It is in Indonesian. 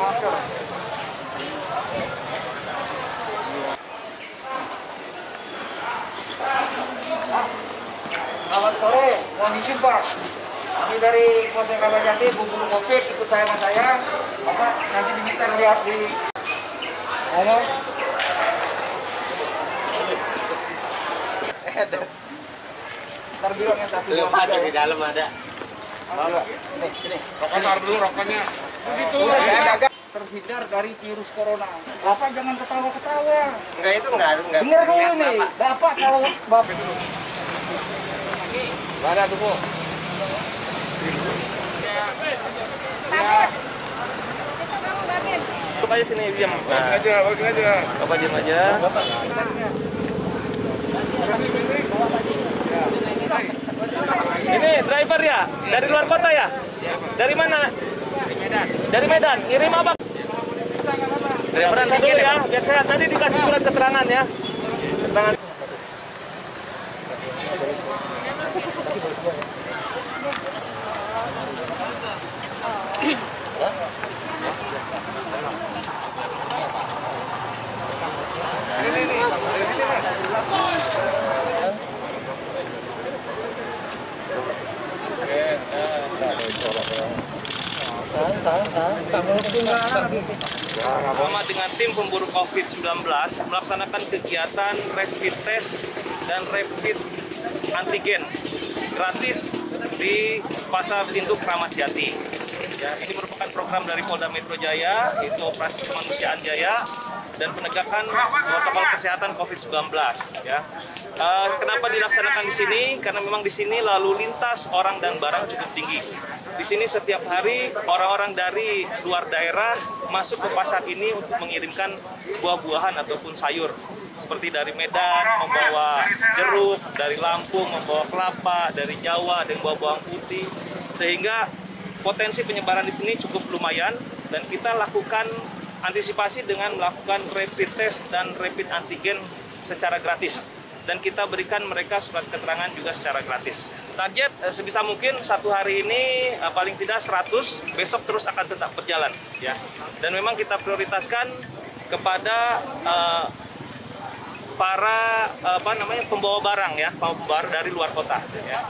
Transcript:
Selamat sore, mohon izin Pak. Ini dari Polsek Kabajati, Bubur Covid ikut saya sama saya. apa nanti diminta lihat di ngomong. Eh, ntar bilang yang satu. Lupa di dalam ada. Nih, sini. Rokok dulu rokoknya. Itu terhindar dari virus corona. Bapak jangan ketawa-ketawa. Enggak itu enggak enggak. Dengar dulu nih, Bapak. Bapak kalau Bapak Mana tuh, Bu? Bapak aja sini diam. Aja, aja. Bapak diam aja. Ini driver ya? Dari luar kota ya? Dari mana? Dari Medan. Kirim apa? Periksa dulu ya, biar sehat. Nanti dikasih surat keterangan ya. Keterangan. Bersama dengan tim pemburu COVID-19 melaksanakan kegiatan rapid test dan rapid antigen gratis di Pasar Induk Kramat Jati. Ya, ini merupakan program dari Polda Metro Jaya, yaitu Operasi Kemanusiaan Jaya dan penegakan protokol kesehatan COVID-19. Ya, Eh, kenapa dilaksanakan di sini? Karena memang di sini lalu lintas orang dan barang cukup tinggi. Di sini setiap hari orang-orang dari luar daerah masuk ke pasar ini untuk mengirimkan buah-buahan ataupun sayur. Seperti dari Medan membawa jeruk, dari Lampung membawa kelapa, dari Jawa yang bawa bawang putih. Sehingga potensi penyebaran di sini cukup lumayan dan kita lakukan antisipasi dengan melakukan rapid test dan rapid antigen secara gratis dan kita berikan mereka surat keterangan juga secara gratis. Target eh, sebisa mungkin satu hari ini eh, paling tidak 100, besok terus akan tetap berjalan ya. Dan memang kita prioritaskan kepada eh, para apa namanya pembawa barang ya, pembawa barang dari luar kota ya.